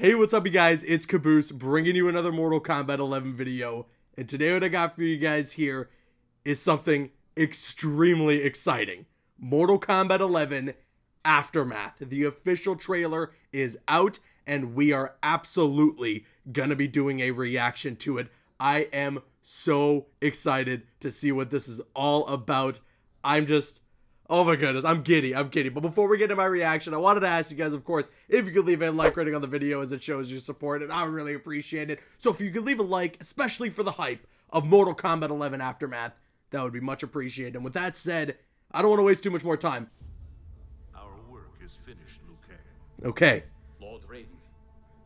Hey, what's up, you guys? It's Caboose bringing you another Mortal Kombat 11 video. And today, what I got for you guys here is something extremely exciting Mortal Kombat 11 Aftermath. The official trailer is out, and we are absolutely gonna be doing a reaction to it. I am so excited to see what this is all about. I'm just Oh my goodness, I'm giddy, I'm giddy. But before we get to my reaction, I wanted to ask you guys, of course, if you could leave a like rating on the video as it shows your support, and I would really appreciate it. So if you could leave a like, especially for the hype of Mortal Kombat 11 Aftermath, that would be much appreciated. And with that said, I don't want to waste too much more time. Our work is finished, Liu Kang. Okay, Lord Raiden,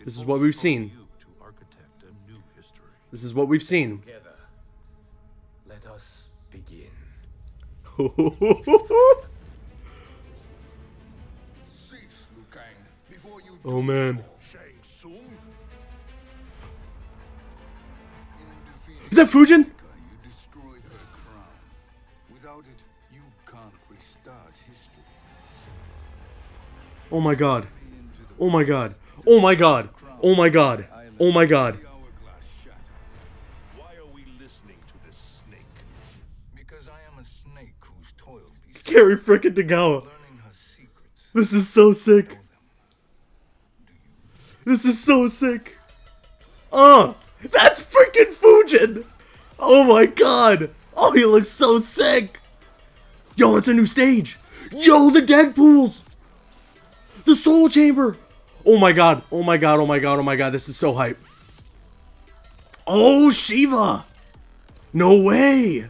This is what we've seen. You to architect a new history. this is what we've seen. together, let us begin. oh man. Is that Fujin? Can't restart history. Oh my god. Oh my god. Oh my god. Oh my god. Oh my god. Because I am a snake whose toil be Cary frickin' Tagawa. learning her secrets. This is so sick. This is so sick. Oh, that's freaking Fujin. Oh my god. Oh, he looks so sick. Yo, it's a new stage. Yo, the Deadpools. The Soul Chamber. Oh my god. Oh my god. Oh my god. Oh my god. This is so hype. Oh, Sheeva. No way.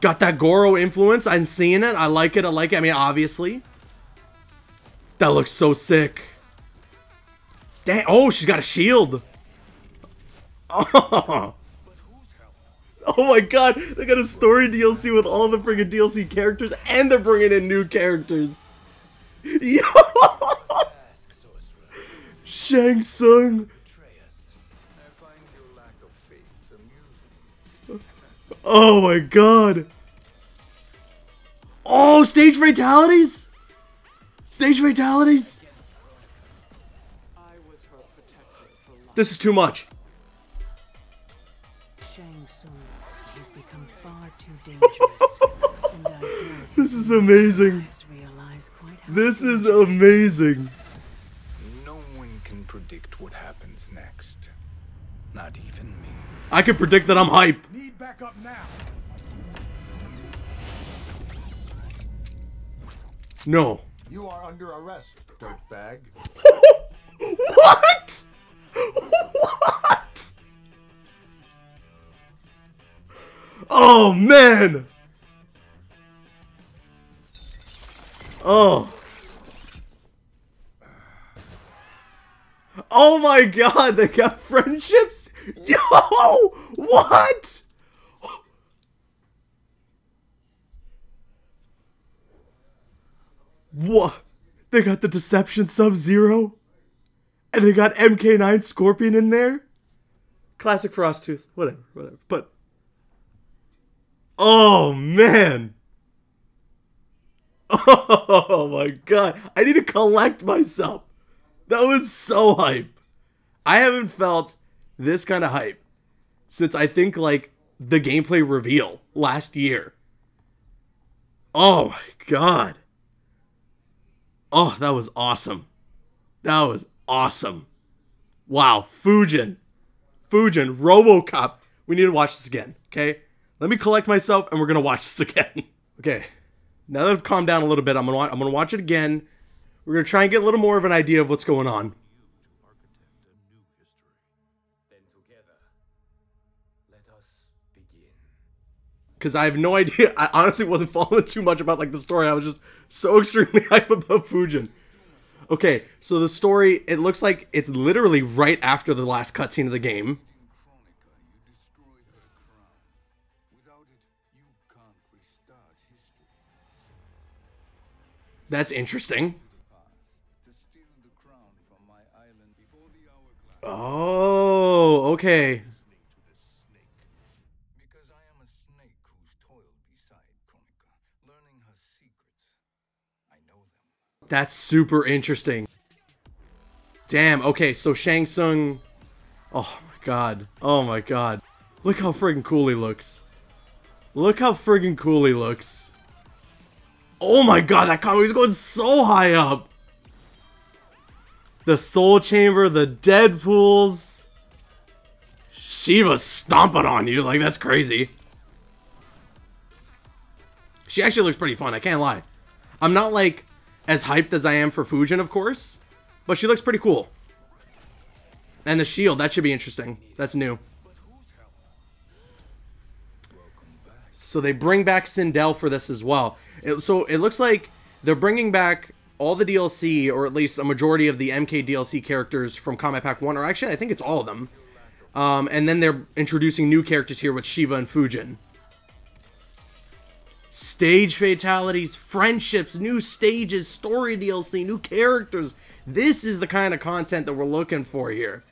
Got that Goro influence. I'm seeing it. I like it. I like it. I mean, obviously. That looks so sick. Dang. Oh, she's got a shield. Oh. Oh my god, they got a story DLC with all the friggin' DLC characters, and they're bringing in new characters. Yo! Shang Tsung. Oh my god. Oh, stage fatalities? Stage fatalities? I was her protector for life. This is too much. Shang Tsung has become far too dangerous, and I doubt This is amazing. has realized quite how This is amazing. No one can predict what happens next. Not even me. I can predict that I'm hype. Need backup now. No. You are under arrest, dirtbag. What? What? Oh man. Oh. Oh my god, they got friendships? Yo! What? What? They got the Deception Sub Zero? And they got MK9 Scorpion in there? Classic Frost Tooth. Whatever, whatever. But. Oh, man. Oh my god. I need to collect myself. That was so hype. I haven't felt this kind of hype since I think like the gameplay reveal last year. Oh my god. Oh, that was awesome. That was awesome. Wow, Fujin. Fujin, Robocop. We need to watch this again, okay? Let me collect myself and we're gonna watch this again. okay. Now that I've calmed down a little bit, I'm gonna I'm gonna watch it again. We're gonna try and get a little more of an idea of what's going on. Cause I have no idea. I honestly wasn't following too much about like the story. I was just so extremely hype about Fujin. Okay, so the story, it looks like it's literally right after the last cutscene of the game. That's interesting. Oh, her crown. Without it, you can't restart history. That's interesting. To steal the crown from my island before the hourglass. Oh, okay. Because I am a snake who's toiled beside Kronika, learning her secrets. I know them. That's super interesting. Damn, okay, so Shang Tsung. Oh my god. Oh my god. Look how friggin' cool he looks. Look how friggin' cool he looks. Oh my god, that comic is going so high up. The Soul Chamber, the Deadpools. Sheeva's stomping on you, like that's crazy. She actually looks pretty fun, I can't lie. I'm not like as hyped as I am for Fujin, of course, but she looks pretty cool. And the shield, that should be interesting. That's new. So they bring back Sindel for this as well. It, so it looks like they're bringing back all the DLC, or at least a majority of the MK DLC characters from Kombat Pack 1, or actually I think it's all of them. Um, and then they're introducing new characters here with Sheeva and Fujin. Stage fatalities, friendships, new stages, story DLC, new characters. This is the kind of content that we're looking for here.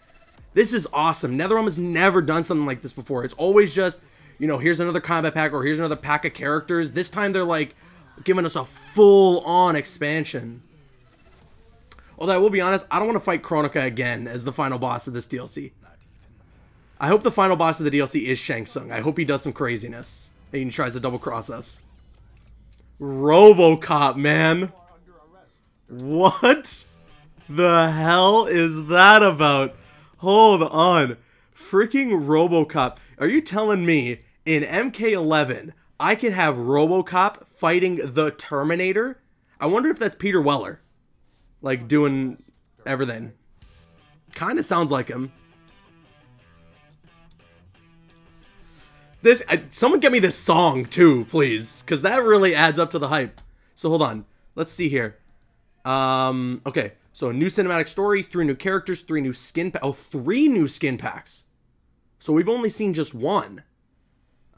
This is awesome. NetherRealm has never done something like this before. It's always just, you know, here's another combat pack or here's another pack of characters. This time they're like giving us a full-on expansion. Although I will be honest, I don't want to fight Kronika again as the final boss of this DLC. I hope the final boss of the DLC is Shang Tsung. I hope he does some craziness. And he tries to double cross us. Robocop, man. What the hell is that about? Hold on. Freaking Robocop. Are you telling me in MK11 I could have Robocop fighting the Terminator? I wonder if that's Peter Weller. Like doing everything. Kind of sounds like him. This I, someone get me this song too, please, because that really adds up to the hype. So hold on, let's see here. Um, okay, so new cinematic story, three new characters, three new skin. Pa- oh, three new skin packs. So we've only seen just one.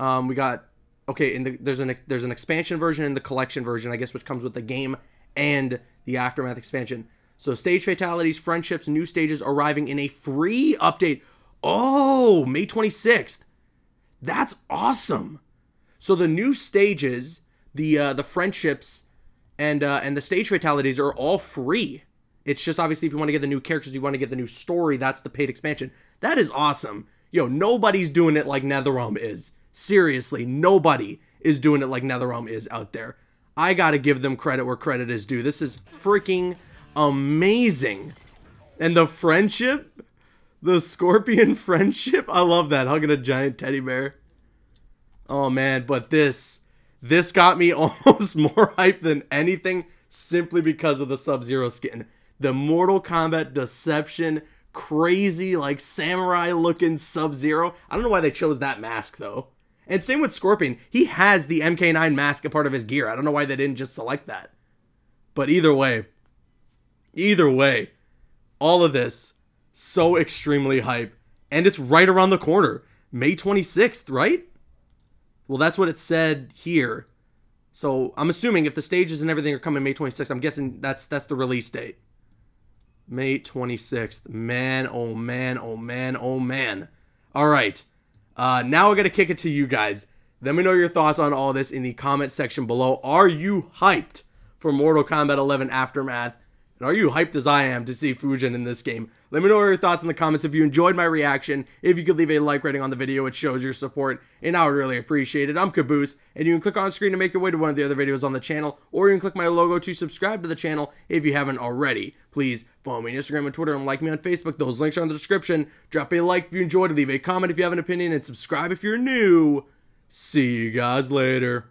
Um, we got okay. In the there's an there's an expansion version and the collection version, I guess, which comes with the game and the aftermath expansion. So stage fatalities, friendships, new stages arriving in a free update. Oh, May 26th. That's awesome. So the new stages, the uh, the friendships, and uh, and the stage fatalities are all free. It's just obviously if you want to get the new characters, you want to get the new story. That's the paid expansion. That is awesome. Yo, nobody's doing it like NetherRealm is. Seriously, nobody is doing it like NetherRealm is out there. I gotta give them credit where credit is due. This is freaking amazing. And the friendship, the scorpion friendship, I love that. Hugging a giant teddy bear. Oh man, but this, this got me almost more hype than anything simply because of the Sub-Zero skin. The Mortal Kombat Deception, crazy, like samurai looking Sub-Zero. I don't know why they chose that mask though. And same with Scorpion. He has the MK9 mask a part of his gear. I don't know why they didn't just select that. But either way, either way, all of this so extremely hype. And it's right around the corner. May 26th, right? Well, that's what it said here. So I'm assuming if the stages and everything are coming May 26th, I'm guessing that's that's the release date. May 26th. Man, oh man, oh man, oh man. All right. Uh, now going to kick it to you guys. Let me know your thoughts on all this in the comment section below. Are you hyped for Mortal Kombat 11 Aftermath? And are you hyped as I am to see Fujin in this game? Let me know your thoughts in the comments if you enjoyed my reaction. If you could leave a like rating on the video, it shows your support, and I would really appreciate it. I'm Caboose, and you can click on screen to make your way to one of the other videos on the channel, or you can click my logo to subscribe to the channel if you haven't already. Please follow me on Instagram and Twitter, and like me on Facebook. Those links are in the description. Drop a like if you enjoyed, leave a comment if you have an opinion, and subscribe if you're new. See you guys later.